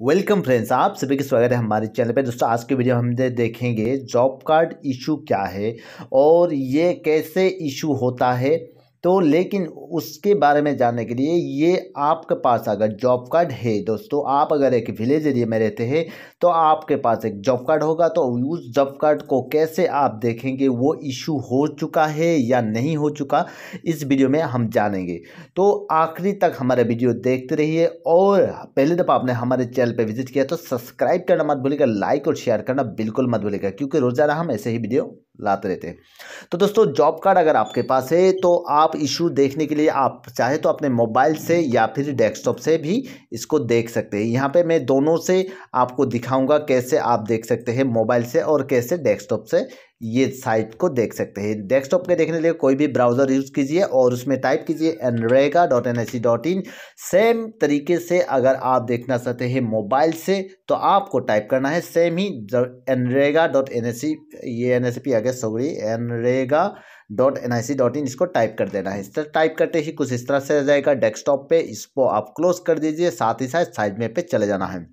Welcome friends, आप सभी का स्वागत है हमारे चैनल पे। दोस्तों, आज के वीडियो हम दे देखेंगे जॉब कार्ड इशू क्या है और ये कैसे इशू होता है तो लेकिन उसके बारे में जानने के लिए ये आपके पास अगर जॉब कार्ड है दोस्तों, आप अगर एक विलेज एरिया में रहते हैं तो आपके पास एक जॉब कार्ड होगा तो उस जॉब कार्ड को कैसे आप देखेंगे, वो इशू हो चुका है या नहीं हो चुका, इस वीडियो में हम जानेंगे। तो आखिरी तक हमारा वीडियो देखते रहिए और पहले दफ़ा आपने हमारे चैनल पर विज़िट किया तो सब्सक्राइब करना मत भूलिएगा लाइक और शेयर करना बिल्कुल मत भूलिएगा, क्योंकि रोज़ाना हम ऐसे ही वीडियो लाते रहते हैं। तो दोस्तों जॉब कार्ड अगर आपके पास है तो आप इशू देखने के लिए आप चाहे तो अपने मोबाइल से या फिर डेस्कटॉप से भी इसको देख सकते हैं। यहाँ पे मैं दोनों से आपको दिखाऊँगा कैसे आप देख सकते हैं मोबाइल से और कैसे डेस्कटॉप से ये साइट को देख सकते हैं। डेस्कटॉप के देखने के लिए कोई भी ब्राउज़र यूज़ कीजिए और उसमें टाइप कीजिए NREGA dot N S dot in same तरीके से अगर आप देखना चाहते हैं मोबाइल से तो आपको टाइप करना है सेम ही एनरेगा डॉट एन एस ये एन एस पी आ गया, sorry NREGA dot N I C dot in इसको टाइप कर देना है। इस तरह टाइप करते ही कुछ इस तरह से आ जाएगा। डेस्कटॉप पे इसको आप क्लोज कर दीजिए, साथ ही साथ साइड में पे चले जाना है।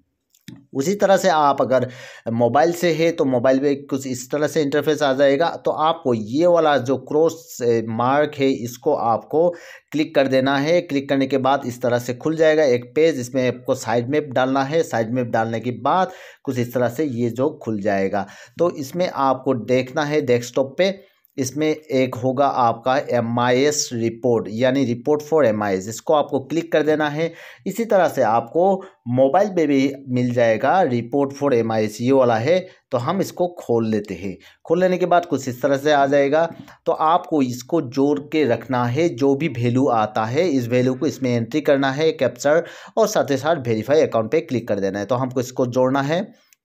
उसी तरह से आप अगर मोबाइल से है तो मोबाइल में कुछ इस तरह से इंटरफेस आ जाएगा। तो आपको ये वाला जो क्रॉस मार्क है, इसको आपको क्लिक कर देना है। क्लिक करने के बाद इस तरह से खुल जाएगा एक पेज इसमें आपको साइड मैप डालना है। साइड मैप डालने के बाद कुछ इस तरह से ये जो खुल जाएगा। तो इसमें आपको देखना है डेस्कटॉप पे। इसमें एक होगा आपका एम आई एस रिपोर्ट यानी report for M I S इसको आपको क्लिक कर देना है। इसी तरह से आपको मोबाइल पे भी मिल जाएगा report for M I S ये वाला है। तो हम इसको खोल लेते हैं। खोल लेने के बाद कुछ इस तरह से आ जाएगा। तो आपको इसको जोड़ के रखना है, जो भी वैल्यू आता है, इस वैल्यू को इसमें एंट्री करना है कैप्चर और साथ ही साथ वेरीफाई अकाउंट पे क्लिक कर देना है। तो हमको इसको जोड़ना है।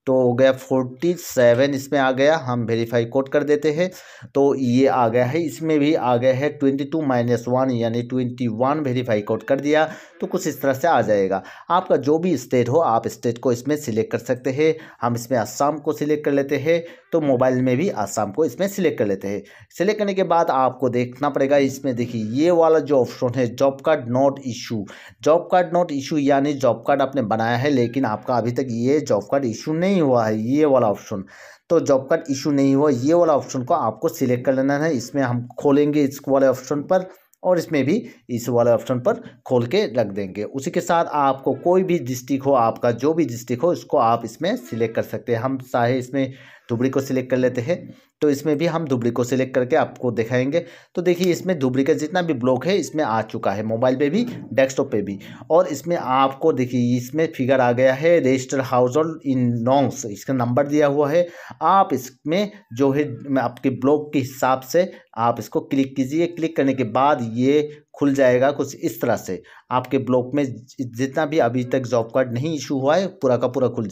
तो हो गया फोर्टी सेवन इसमें आ गया, हम वेरीफाई कोड कर देते हैं। तो ये आ गया है, इसमें भी आ गया है ट्वेंटी टू माइनस वन यानी ट्वेंटी वन वेरीफाई कोड कर दिया तो कुछ इस तरह से आ जाएगा। आपका जो भी स्टेट हो, आप स्टेट को इसमें सिलेक्ट कर सकते हैं। हम इसमें आसाम को सिलेक्ट कर लेते हैं। तो मोबाइल में भी आसाम को इसमें सिलेक्ट कर लेते हैं। सिलेक्ट करने के बाद आपको देखना पड़ेगा इसमें, देखिए, ये वाला जो ऑप्शन है job card not issue job card not issue यानी जॉब कार्ड आपने बनाया है, लेकिन आपका अभी तक ये जॉब कार्ड इशू नहीं हुआ है, ये वाला ऑप्शन तो जॉब कार्ड इशू नहीं हुआ, ये वाला ऑप्शन को आपको सिलेक्ट कर लेना है। इसमें हम खोलेंगे इस वाले ऑप्शन पर और इसमें भी इस वाले ऑप्शन पर खोल के रख देंगे। उसी के साथ आपको कोई भी डिस्ट्रिक्ट हो, आपका जो भी डिस्ट्रिक्ट हो, इसको आप इसमें सिलेक्ट कर सकते हैं। हम चाहे इसमें धुबड़ी को सिलेक्ट कर लेते हैं। तो इसमें भी हम धुबड़ी को सिलेक्ट करके आपको दिखाएँगे। तो देखिए, इसमें धुबड़ी का जितना भी ब्लॉक है, इसमें आ चुका है मोबाइल पे भी डेस्कटॉप पे भी। और इसमें आपको देखिए, इसमें फिगर आ गया है रजिस्टर हाउस होल्ड इन नॉन्ग्स इसका नंबर दिया हुआ है। आप इसमें जो है आपके ब्लॉक के हिसाब से आप इसको क्लिक कीजिए। क्लिक करने के बाद ये खुल जाएगा कुछ इस तरह से। आपके ब्लॉक में जितना भी अभी तक जॉब कार्ड नहीं इशू हुआ है, पूरा का पूरा खुल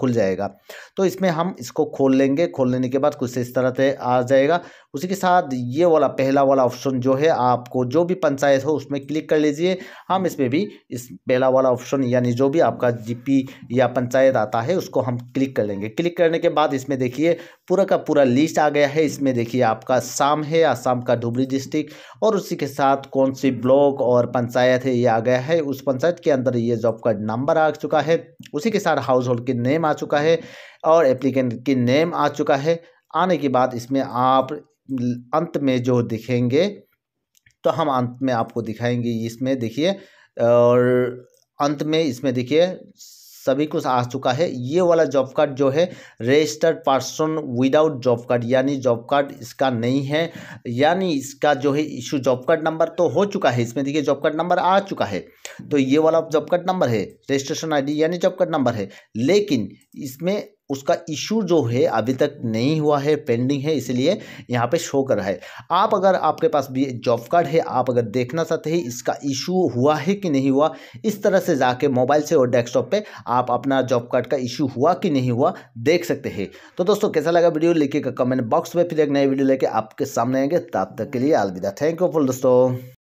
खुल जाएगा। तो इसमें हम इसको खोल लेंगे। खोल लेने के बाद कुछ इस तरह से आ जाएगा। उसी के साथ ये वाला, पहला वाला ऑप्शन जो है, आपको जो भी पंचायत हो, उसमें क्लिक कर लीजिए। हम इसमें भी इस पहला वाला ऑप्शन यानी जो भी आपका जीपी या पंचायत आता है, उसको हम क्लिक कर लेंगे। क्लिक करने के बाद इसमें देखिए, पूरा का पूरा लिस्ट आ गया है। इसमें देखिए, आपका आसाम है, आसाम का धुबरी डिस्ट्रिक्ट और उसी के साथ कौन सी ब्लॉक और पंचायत है, ये आ गया है। उस पंचायत के अंदर ये जॉब का नंबर आ चुका है। उसी के साथ हाउस होल्ड की नेम आ चुका है और एप्लीकेंट की नेम आ चुका है। आने के बाद इसमें आप अंत में जो दिखेंगे तो हम अंत में आपको दिखाएँगे इसमें। देखिए, और अंत में इसमें देखिए सभी कुछ आ चुका है। ये वाला जॉब कार्ड जो है registered person without job card यानी जॉब कार्ड इसका नहीं है, यानी इसका जो है इशू जॉब कार्ड नंबर तो हो चुका है, इसमें देखिए जॉब कार्ड नंबर आ चुका है। तो ये वाला जॉब कार्ड नंबर है रजिस्ट्रेशन आईडी यानी जॉब कार्ड नंबर है। लेकिन इसमें उसका इशू जो है, अभी तक नहीं हुआ है पेंडिंग है, इसलिए यहाँ पे शो कर रहा है। आप अगर आपके पास भी जॉब कार्ड है, आप अगर देखना चाहते हैं इसका इशू हुआ है कि नहीं हुआ, इस तरह से जाके मोबाइल से और डेस्कटॉप पे आप अपना जॉब कार्ड का इशू हुआ कि नहीं हुआ, देख सकते हैं। तो दोस्तों, कैसा लगा वीडियो? लिखिएगा कमेंट बॉक्स में, फिर एक नए वीडियो लेके आपके सामने आएँगे। तब तक के लिए अलविदा। थैंक यू फुल दोस्तों।